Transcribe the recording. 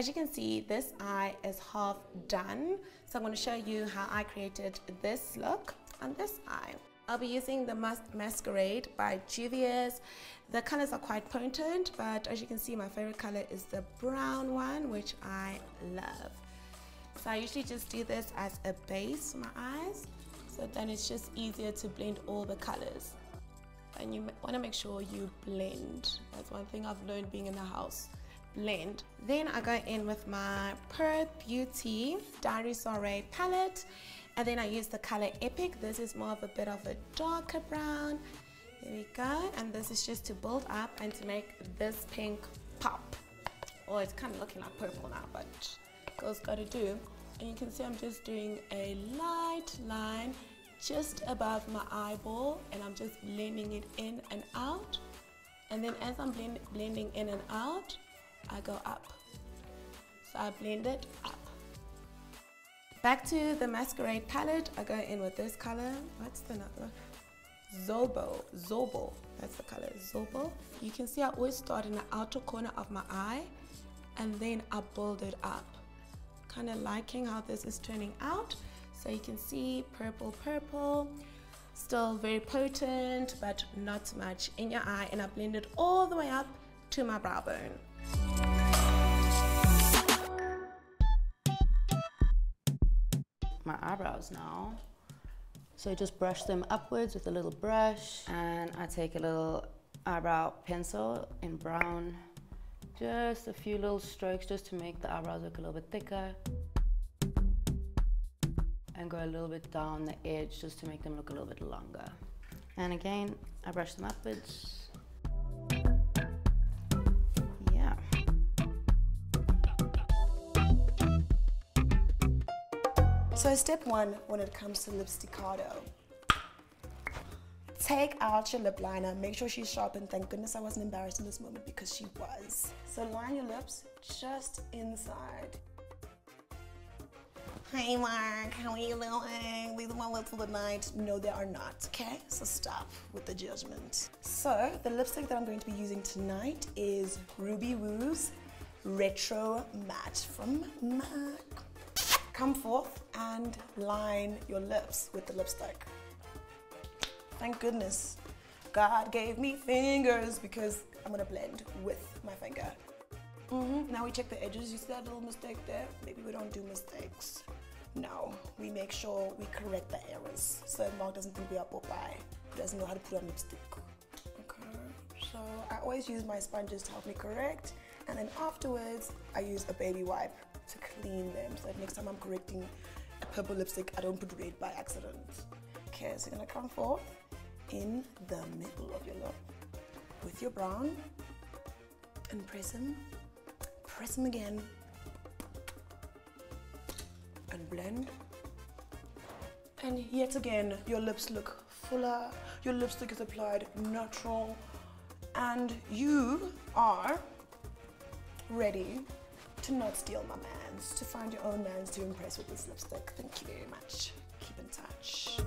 As you can see, this eye is half done. So I'm going to show you how I created this look on this eye. I'll be using the Mas Masquerade by Juvia's. The colors are quite potent, but as you can see, my favorite color is the brown one, which I love. So I usually just do this as a base for my eyes. So then it's just easier to blend all the colors. And you want to make sure you blend. That's one thing I've learned being in the house blend. Then I go in with my Perth Beauty Diary Soiree palette and then I use the color Epic. This is more of a bit of a darker brown. There we go. And this is just to build up and to make this pink pop. Well, it's kind of looking like purple now, but girls got to do. And you can see I'm just doing a light line just above my eyeball and I'm just blending it in and out. And then as I'm blend, blending in and out, I go up. So I blend it up. Back to the Masquerade palette, I go in with this color. What's the number? Zobo, Zobo, that's the color, Zobo. You can see I always start in the outer corner of my eye and then I build it up. Kind of liking how this is turning out. So you can see purple, purple, still very potent, but not much in your eye. And I blend it all the way up to my brow bone. My eyebrows now. So just brush them upwards with a little brush and I take a little eyebrow pencil in brown. Just a few little strokes just to make the eyebrows look a little bit thicker. And go a little bit down the edge just to make them look a little bit longer. And again, I brush them upwards So step one when it comes to lipstickado, take out your lip liner, make sure she's sharpened. Thank goodness I wasn't embarrassed in this moment because she was. So line your lips just inside. Hey Mark, how are you doing? These are my lips for the night. No, they are not, okay? So stop with the judgment. So the lipstick that I'm going to be using tonight is Ruby Woo's Retro Matte from MAC come forth and line your lips with the lipstick. Thank goodness God gave me fingers because I'm gonna blend with my finger. Mm -hmm. Now we check the edges. You see that little mistake there? Maybe we don't do mistakes. No, we make sure we correct the errors so Mark doesn't think we are Popeye, who doesn't know how to put on lipstick. Okay, so I always use my sponges to help me correct, and then afterwards I use a baby wipe to clean them so that next time I'm correcting a purple lipstick, I don't put red by accident. Okay, so you're gonna come forth in the middle of your lip with your brown and press them, press them again and blend. And yet again, your lips look fuller, your lipstick is applied natural, and you are ready to not steal my mans, to find your own mans to impress with this lipstick. Thank you very much. Keep in touch.